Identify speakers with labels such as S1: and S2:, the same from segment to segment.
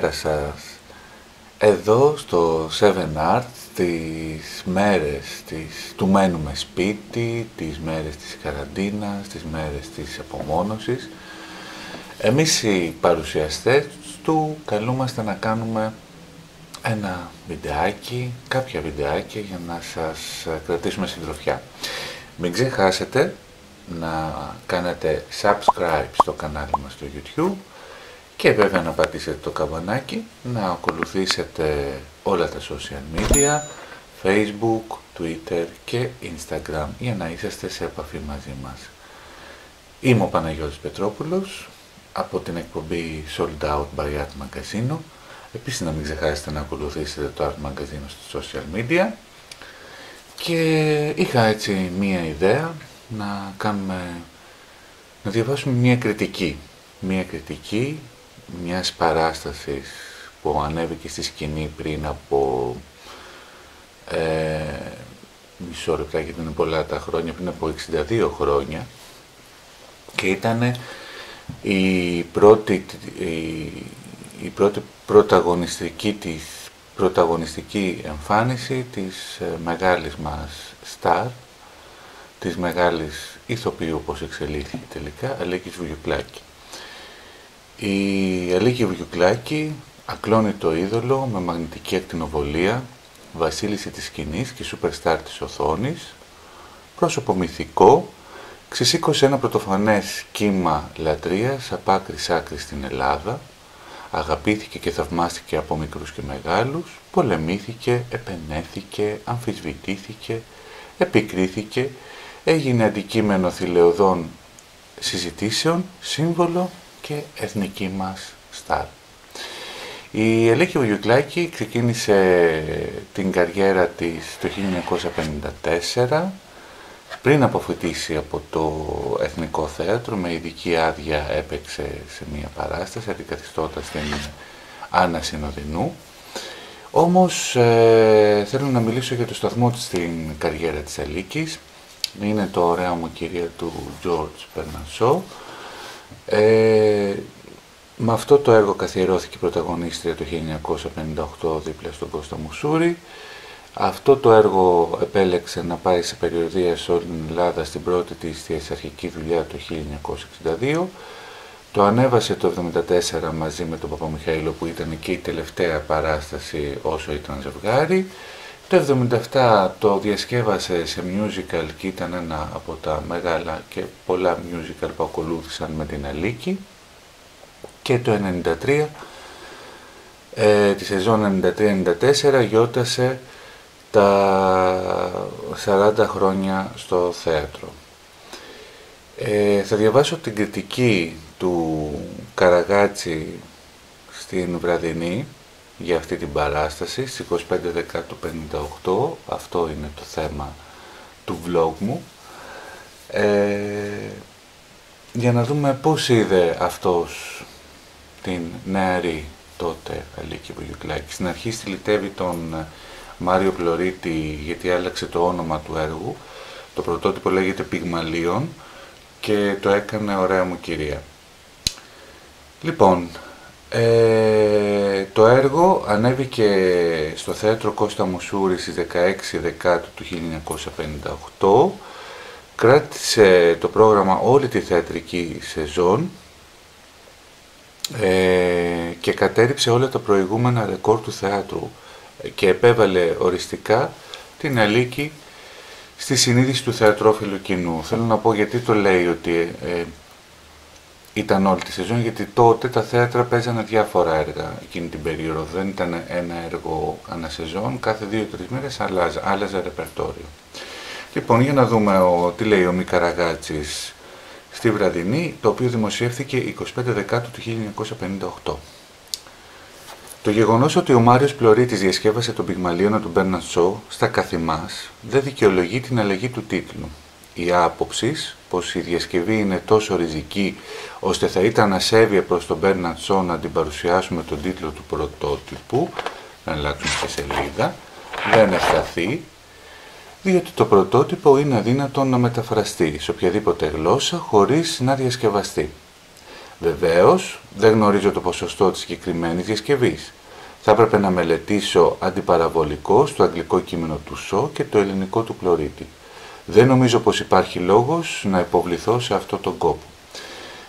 S1: Καλημέρα σας. Εδώ στο 7 Art, τις μέρες της, του μένουμε σπίτι, τις μέρες της καραντίνας, τις μέρες της απομόνωσης, εμείς οι παρουσιαστές του καλούμαστε να κάνουμε ένα βιντεάκι, κάποια βιντεάκι για να σας κρατήσουμε συντροφιά. Μην ξεχάσετε να κάνετε subscribe στο κανάλι μας στο YouTube και βέβαια να πατήσετε το καμπανάκι, να ακολουθήσετε όλα τα social media, Facebook, Twitter και Instagram για να είσαστε σε επαφή μαζί μας. Είμαι ο Παναγιώτης Πετρόπουλος από την εκπομπή Sold Out by Art Magazine. Επίσης να μην ξεχάσετε να ακολουθήσετε το Art Magazine στο social media. Και είχα έτσι μία ιδέα να κάνουμε, να διαβάσουμε μία κριτική. Μία κριτική μιας παράστασης που ανέβηκε στη σκηνή πριν από ε, μισό λεπτά γιατί είναι πολλά τα χρόνια, πριν από 62 χρόνια και ήταν η πρώτη, η, η πρώτη πρωταγωνιστική της πρωταγωνιστική εμφάνιση της ε, μεγάλης μας στάρ, της μεγάλης ηθοποιού όπως εξελίχθηκε τελικά, Αλέκης Βουγιουκλάκη. Η Αλίκη Βουγιουκλάκη ακλώνει το είδωλο με μαγνητική ακτινοβολία, βασίλισση της σκηνής και σούπερστάρ της οθόνης, πρόσωπο μυθικό, ξεσήκωσε ένα πρωτοφανές κύμα λατρείας από άκρης σ' άκρης στην Ελλάδα, αγαπήθηκε και θαυμάστηκε από μικρούς και μεγάλους, πολεμήθηκε, επενέθηκε, αμφισβητήθηκε, επικρίθηκε, έγινε αντικείμενο θηλεοδών συζητήσεων, σύμβολο και εθνική μας στάρ. Η Ελέκη Βουγιουκλάκη ξεκίνησε την καριέρα της το 1954 πριν αποφοιτήσει από το Εθνικό Θέατρο με ειδική άδεια έπαιξε σε μια παράσταση αντικαθιστώντας την Άννα Συνοδεινού. Όμως ε, θέλω να μιλήσω για το σταθμό της στην καριέρα της Αλίκης. Είναι το ωραίο μου κυρία του George Περνασό ε, με αυτό το έργο καθιερώθηκε η πρωταγωνίστρια το 1958 δίπλα στον Κώστα Μουσούρη. Αυτό το έργο επέλεξε να πάει σε περιοδία σε όλη την Ελλάδα στην πρώτη της αρχική δουλειά το 1962. Το ανέβασε το 1974 μαζί με τον Παπαμιχαήλο που ήταν και η τελευταία παράσταση όσο ήταν ζευγάρι. Το 1977 το διασκεύασε σε musical και ήταν ένα από τα μεγάλα και πολλά musical που ακολούθησαν με την Αλίκη. Και το 1993, ε, τη σεζόν 93-94, γιώτασε τα 40 χρόνια στο θέατρο. Ε, θα διαβάσω την κριτική του Καραγάτσι στην Βραδινή για αυτή την παράσταση στις 25 Δεκάτου 58. Αυτό είναι το θέμα του vlog μου. Ε, για να δούμε πώς είδε αυτός την νεαρή τότε Αλίκη Βουγιουκλάκη. Στην αρχή στυλιτεύει τον ε, Μάριο Πλωρίτη γιατί άλλαξε το όνομα του έργου. Το πρωτότυπο λέγεται Πυγμαλίων και το έκανε ωραία μου κυρία. Λοιπόν, ε, το έργο ανέβηκε στο θέατρο Κώστα Μουσούρη στις 16 Δεκάτου του 1958. Κράτησε το πρόγραμμα όλη τη θεατρική σεζόν ε, και κατέριψε όλα τα προηγούμενα ρεκόρ του θεάτρου και επέβαλε οριστικά την αλήκη στη συνείδηση του θεατρόφιλου κοινού. Θέλω να πω γιατί το λέει ότι ε, ήταν όλη τη σεζόν, γιατί τότε τα θέατρα παίζανε διάφορα έργα εκείνη την περίοδο. Δεν ήταν ένα έργο ανά σεζόν, κάθε δύο-τρεις μέρες άλλαζε, άλλαζε ρεπερτόριο. Λοιπόν, για να δούμε ο, τι λέει ο Μικαραγάτσης στη Βραδινή, το οποίο δημοσιεύθηκε 25 Δεκάτου του 1958. Το γεγονός ότι ο Μάριος Πλωρίτης διασκεύασε τον πυγμαλίωνα του Μπέρναν Σό στα καθημάς δεν δικαιολογεί την αλλαγή του τίτλου η άποψης πως η διασκευή είναι τόσο ριζική ώστε θα ήταν ασέβεια προς τον Μπέρναντ Σό να την παρουσιάσουμε τον τίτλο του πρωτότυπου, να αλλάξουμε και σελίδα, δεν ευσταθεί, διότι το πρωτότυπο είναι αδύνατο να μεταφραστεί σε οποιαδήποτε γλώσσα χωρίς να διασκευαστεί. Βεβαίως, δεν γνωρίζω το ποσοστό της συγκεκριμένης διασκευής. Θα έπρεπε να μελετήσω αντιπαραβολικό στο αγγλικό κείμενο του ΣΟ και το ελληνικό του πλωρίτη. Δεν νομίζω πως υπάρχει λόγος να υποβληθώ σε αυτό τον κόπο.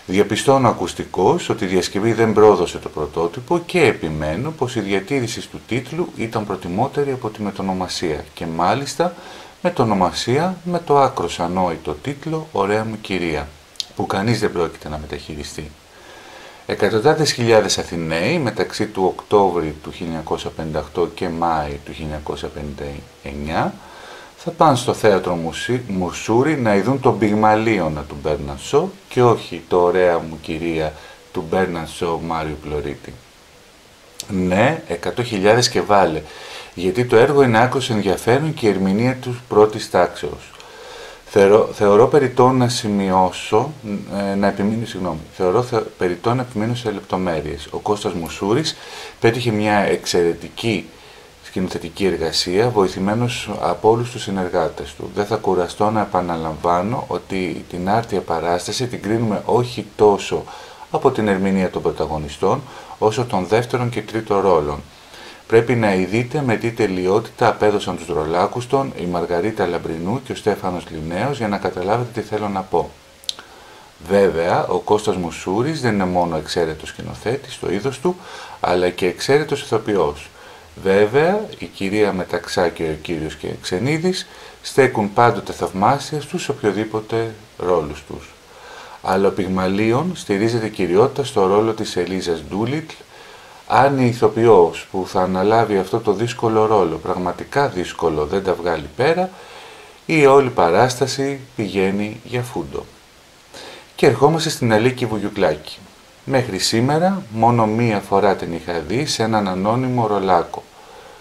S1: Διαπιστώνω ακουστικώς ότι η διασκευή δεν πρόδωσε το πρωτότυπο και επιμένω πως η διατήρηση του τίτλου ήταν προτιμότερη από τη μετονομασία και μάλιστα μετονομασία με το άκρος ανόητο τίτλο «Ωραία μου κυρία» που κανείς δεν πρόκειται να μεταχειριστεί. Εκατοντάδες χιλιάδες Αθηναίοι μεταξύ του Οκτώβρη του 1958 και Μάη του 1959 θα πάνε στο θέατρο Μουσούρι να ειδούν τον Πυγμαλίωνα του Μπέρναν Σο και όχι το ωραία μου κυρία του Μπέρναν Σο Μάριου Πλωρίτη. Ναι, 100.000 και βάλε, γιατί το έργο είναι άκρως ενδιαφέρον και η ερμηνεία του πρώτης τάξεως. Θεωρώ, θεωρώ περιττό να σημειώσω, ε, να επιμείνω, συγγνώμη, θεωρώ θε, περιττό να επιμείνω σε λεπτομέρειες. Ο Κώστας Μουσούρης πέτυχε μια εξαιρετική σκηνοθετική εργασία, βοηθημένος από όλους τους συνεργάτες του. Δεν θα κουραστώ να επαναλαμβάνω ότι την άρτια παράσταση την κρίνουμε όχι τόσο από την ερμηνεία των πρωταγωνιστών, όσο των δεύτερων και τρίτων ρόλων. Πρέπει να ειδείτε με τι τελειότητα απέδωσαν τους ρολάκους των η Μαργαρίτα Λαμπρινού και ο Στέφανος Λινέος για να καταλάβετε τι θέλω να πω. Βέβαια, ο Κώστας Μουσούρης δεν είναι μόνο εξαίρετος σκηνοθέτης στο είδος του, αλλά και εξαίρετος ηθοποιός. Βέβαια, η κυρία Μεταξά και ο κύριος και Ξενίδης στέκουν πάντοτε θαυμάσια στους οποιοδήποτε ρόλους τους. Αλλά ο Πυγμαλίων στηρίζεται κυριότητα στο ρόλο της Ελίζας Ντούλιτλ, αν η ηθοποιός που θα αναλάβει αυτό το δύσκολο ρόλο, πραγματικά δύσκολο, δεν τα βγάλει πέρα, η όλη παράσταση πηγαίνει για φούντο. Και ερχόμαστε στην Αλίκη Βουγιουκλάκη. Μέχρι σήμερα μόνο μία φορά την είχα δει σε έναν ανώνυμο ρολάκο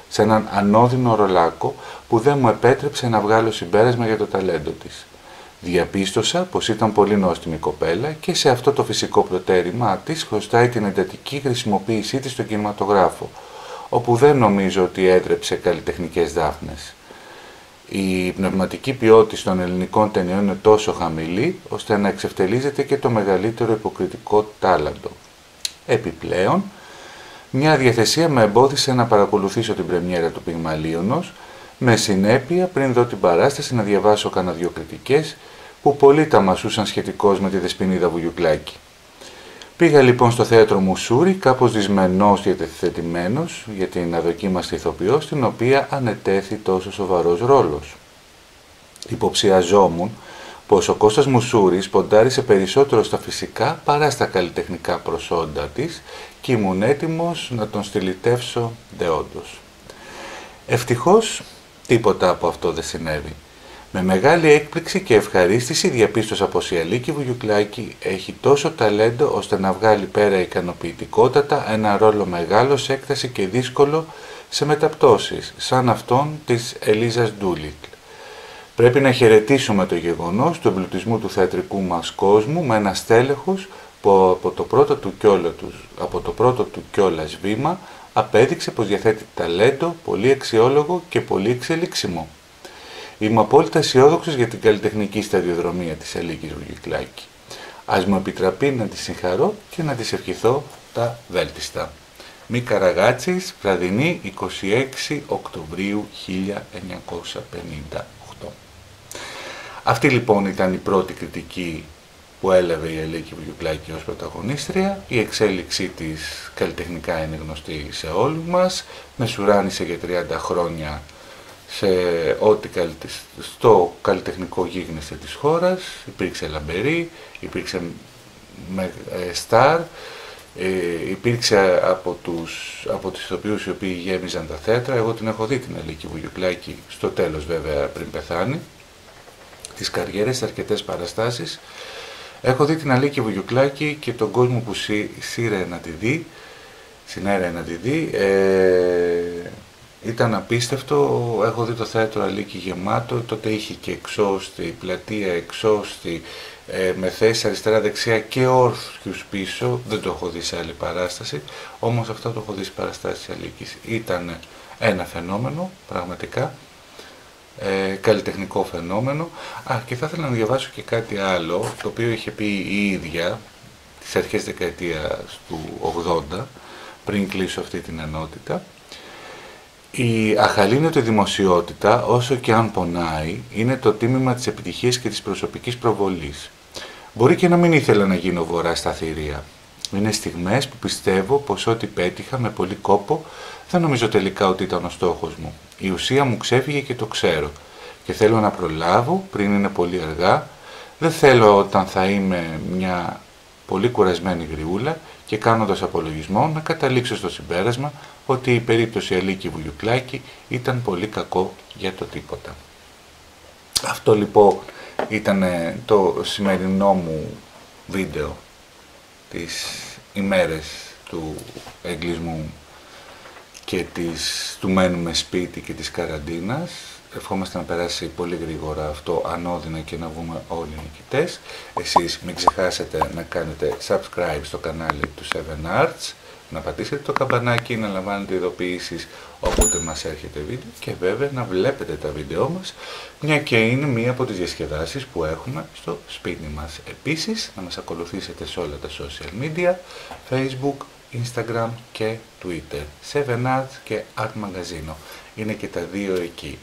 S1: σε έναν ανώδυνο ρολάκο που δεν μου επέτρεψε να βγάλω συμπέρασμα για το ταλέντο της. Διαπίστωσα πως ήταν πολύ νόστιμη κοπέλα και σε αυτό το φυσικό προτέρημά της χρωστάει την εντατική χρησιμοποίησή της στο κινηματογράφο, όπου δεν νομίζω ότι έτρεψε καλλιτεχνικές δάφνες. Η πνευματική ποιότητα των ελληνικών ταινιών είναι τόσο χαμηλή, ώστε να εξευτελίζεται και το μεγαλύτερο υποκριτικό τάλαντο. Επιπλέον, μια διαθεσία με εμπόδισε να παρακολουθήσω την πρεμιέρα του Πυγμαλίωνος, με συνέπεια πριν δω την παράσταση να διαβάσω κανένα δυο κριτικές που πολλοί τα μασούσαν σχετικώς με τη Δεσποινίδα Βουγιουκλάκη. Πήγα λοιπόν στο θέατρο Μουσούρι, κάπως δυσμενός διατεθειμένος για την αδοκίμαστη ηθοποιός, στην οποία ανετέθη τόσο σοβαρός ρόλος. Υποψιαζόμουν πως ο Κώστας Μουσούρης ποντάρισε περισσότερο στα φυσικά παρά στα καλλιτεχνικά προσόντα της και ήμουν έτοιμος να τον στυλιτεύσω δεόντως. Ευτυχώς τίποτα από αυτό δεν συνέβη. Με μεγάλη έκπληξη και ευχαρίστηση διαπίστωσα πως η Αλίκη Βουγιουκλάκη έχει τόσο ταλέντο ώστε να βγάλει πέρα ικανοποιητικότατα ένα ρόλο μεγάλος σε έκταση και δύσκολο σε μεταπτώσεις, σαν αυτόν της Ελίζας Ντούλιτλ. Πρέπει να χαιρετήσουμε το γεγονός του εμπλουτισμού του θεατρικού μας κόσμου με ένα στέλεχος που από το πρώτο του, κιόλα, από το πρώτο του κιόλας βήμα απέδειξε πως διαθέτει ταλέντο, πολύ αξιόλογο και πολύ εξελίξιμο. Είμαι απόλυτα αισιόδοξος για την καλλιτεχνική σταδιοδρομία της Αλίκης Βουγικλάκη. Ας μου επιτραπεί να τη συγχαρώ και να της ευχηθώ τα βέλτιστα. Μη Καραγάτσης, βραδινή 26 Οκτωβρίου 1950. Αυτή λοιπόν ήταν η πρώτη κριτική που έλαβε η Ελίκη Βουγιουκλάκη ως πρωταγωνίστρια. Η εξέλιξή της καλλιτεχνικά είναι γνωστή σε όλους μας. Μεσουράνησε για 30 χρόνια σε ό,τι στο καλλιτεχνικό γίγνεσθε της χώρας. Υπήρξε λαμπερή, υπήρξε ε, στάρ, ε, υπήρξε από τους, από τους ηθοποιούς οι οποίοι γέμιζαν τα θέατρα. Εγώ την έχω δει την Ελίκη Βουγιουκλάκη στο τέλος βέβαια πριν πεθάνει τις καριέρες σε αρκετές παραστάσεις. Έχω δει την Αλίκη Βουγιουκλάκη και τον κόσμο που σύρε να τη δει, συνέρε να τη δει. Ε, ήταν απίστευτο, έχω δει το θέατρο Αλίκη γεμάτο, τότε είχε και εξώστη, πλατεία εξώστη, ε, με θέσεις αριστερά-δεξιά και όρθιους πίσω, δεν το έχω δει σε άλλη παράσταση, όμως αυτό το έχω δει σε παραστάσεις Αλίκης. Ήταν ένα φαινόμενο, πραγματικά ε, καλλιτεχνικό φαινόμενο. Α, και θα ήθελα να διαβάσω και κάτι άλλο, το οποίο είχε πει η ίδια, τη στις αρχές δεκαετίας του 80, πριν κλείσω αυτή την ενότητα. Η αχαλήνωτη δημοσιότητα, όσο και αν πονάει, είναι το τίμημα της επιτυχίας και της προσωπικής προβολής. Μπορεί και να μην ήθελα να γίνω βορρά στα θηρία. Είναι στιγμές που πιστεύω πως ό,τι πέτυχα με πολύ κόπο δεν νομίζω τελικά ότι ήταν ο στόχος μου. Η ουσία μου ξέφυγε και το ξέρω. Και θέλω να προλάβω πριν είναι πολύ αργά. Δεν θέλω όταν θα είμαι μια πολύ κουρασμένη γριούλα και κάνοντας απολογισμό να καταλήξω στο συμπέρασμα ότι η περίπτωση Αλίκη Βουλιουκλάκη ήταν πολύ κακό για το τίποτα. Αυτό λοιπόν ήταν το σημερινό μου βίντεο τις ημέρες του εγκλισμού και της, του μένουμε σπίτι και της καραντίνας. Ευχόμαστε να περάσει πολύ γρήγορα αυτό ανώδυνα και να βγούμε όλοι νικητές. Εσείς μην ξεχάσετε να κάνετε subscribe στο κανάλι του 7 Arts να πατήσετε το καμπανάκι, να λαμβάνετε ειδοποιήσεις όποτε μας έρχεται βίντεο και βέβαια να βλέπετε τα βίντεό μας, μια και είναι μία από τις διασκεδάσεις που έχουμε στο σπίτι μας. Επίσης, να μας ακολουθήσετε σε όλα τα social media, Facebook, Instagram και Twitter. 7 Arts και Art Magazino. Είναι και τα δύο εκεί.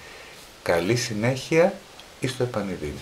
S1: Καλή συνέχεια ή στο επανειδήν.